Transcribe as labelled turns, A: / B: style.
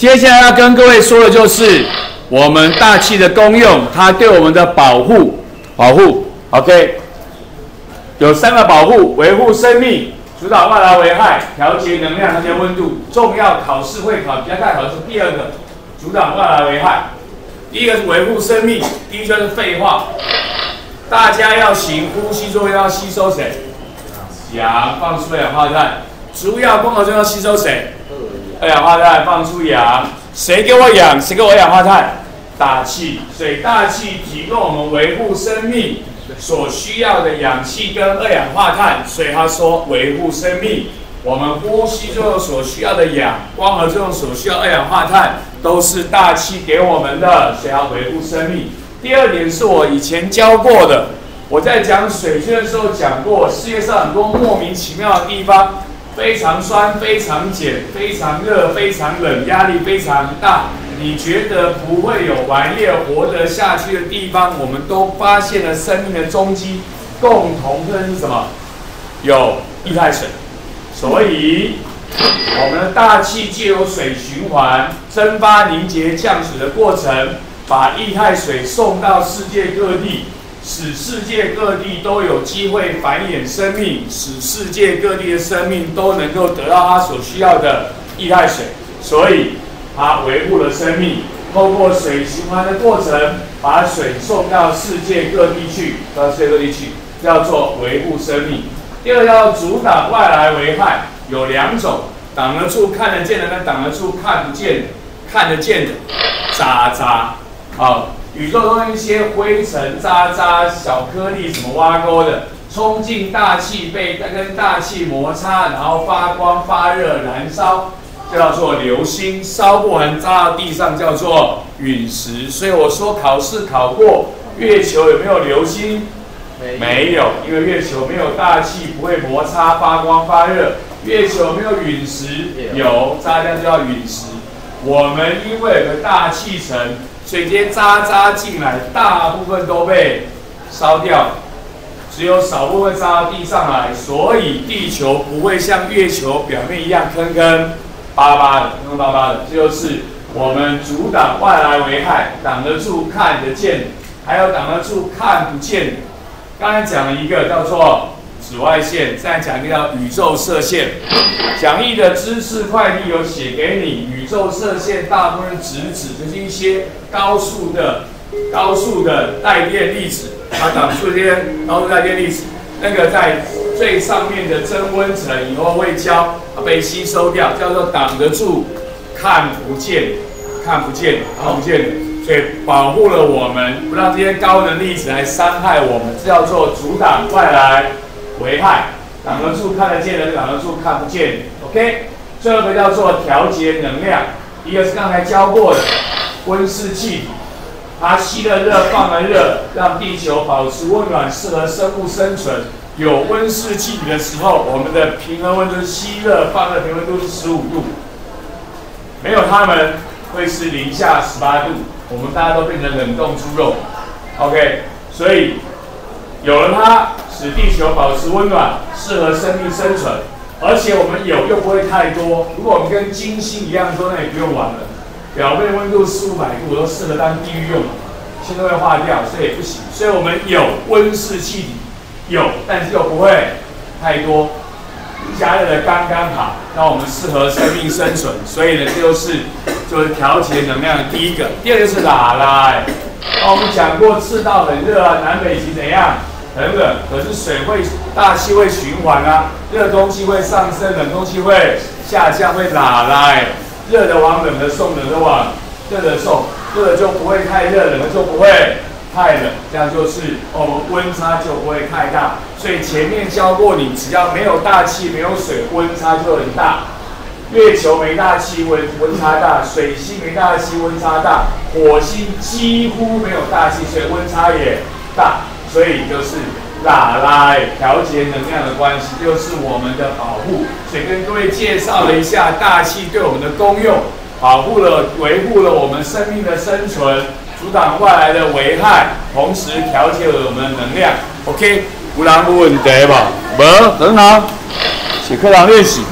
A: 接下来要跟各位说的就是我们大气的功用，它对我们的保护，保护，OK，有三个保护：维护生命、阻挡外来危害、调节能量、调节温度。重要考试会考比较大考的是第二个，阻挡外来危害。第一个是维护生命，第一就是废话。大家要行呼吸作用，要吸收谁？氧，放出二氧化碳。植物要光合作用，要吸收谁？二氧化碳放出氧，谁给我氧？谁给我二氧化碳？大气，所以大气提供我们维护生命所需要的氧气跟二氧化碳，所以他说维护生命，我们呼吸作用所需要的氧，光合作用所需要二氧化碳，都是大气给我们的，所以要维护生命。第二点是我以前教过的，我在讲水圈的时候讲过，世界上很多莫名其妙的地方。非常酸，非常碱，非常热，非常冷，压力非常大。你觉得不会有玩意活得下去的地方，我们都发现了生命的踪迹。共同的是什么？有液态水。所以，我们的大气借由水循环蒸发、凝结、降水的过程，把液态水送到世界各地。使世界各地都有机会繁衍生命，使世界各地的生命都能够得到它所需要的液态水，所以它维护了生命。透过水循环的过程，把水送到世界各地去，到世界各地去，叫做维护生命。第二要阻挡外来危害，有两种：挡得住、看得见的，跟挡得住、看不见的、看得见的。渣渣，好。宇宙中一些灰尘、渣渣、小颗粒，什么挖沟的，冲进大气，被跟大气摩擦，然后发光、发热、燃烧，叫做流星；烧不完扎到地上，叫做陨石。所以我说考试考过月球有没有流星？没有，因为月球没有大气，不会摩擦、发光、发热。月球没有陨石？有，渣掉就叫陨石。我们因为有个大气层。水些渣渣进来，大部分都被烧掉，只有少部分渣到地上来，所以地球不会像月球表面一样坑坑巴巴的，坑坑巴巴的。这就是我们阻挡外来危害，挡得住看得见，还要挡得住看不见。刚才讲了一个叫做紫外线，再讲一个叫宇宙射线。讲义的知识快递有写给你，宇宙射线大部分直指就是一些高速的、高速的带电粒子，它挡住这些高速带电粒子，那个在最上面的增温层以后会焦，被吸收掉，叫做挡得住，看不见，看不见，看不见，所以保护了我们，不让这些高能粒子来伤害我们，这叫做阻挡外来。危害。挡得住看得见的，挡得住看不见。OK，最后一个叫做调节能量，一个是刚才教过的温室气体，它吸了热放了热，让地球保持温暖，适合生物生存。有温室气体的时候，我们的平衡温度吸热放热平衡温度是十五度，没有它们会是零下十八度，我们大家都变成冷冻猪肉。OK，所以有了它。使地球保持温暖，适合生命生存，而且我们有又不会太多。如果我们跟金星一样多，那也不用玩了。表面温度四五百度都适合当地狱用，现在会化掉，所以也不行。所以我们有温室气体，有，但是又不会太多，加热的刚刚好，让我们适合生命生存。所以呢，就是就是调节能量的第一个，第二个是哪来？那我们讲过赤道很热啊，南北极怎样？很冷，可是水会大气会循环啊，热空气会上升，冷空气会下降，会哪来？热的往冷的送，冷的往热的送，热的就不会太热，冷的就不会太冷，这样就是我们温差就不会太大。所以前面教过你，只要没有大气、没有水，温差就很大。月球没大气，温温差大；水星没大气，温差大；火星几乎没有大气，所以温差也大。所以就是拉拉调节能量的关系，就是我们的保护。所以跟各位介绍了一下大气对我们的功用，保护了、维护了我们生命的生存，阻挡外来的危害，同时调节了我们的能量。OK，无人无问题吧？无，很好。请课堂练习。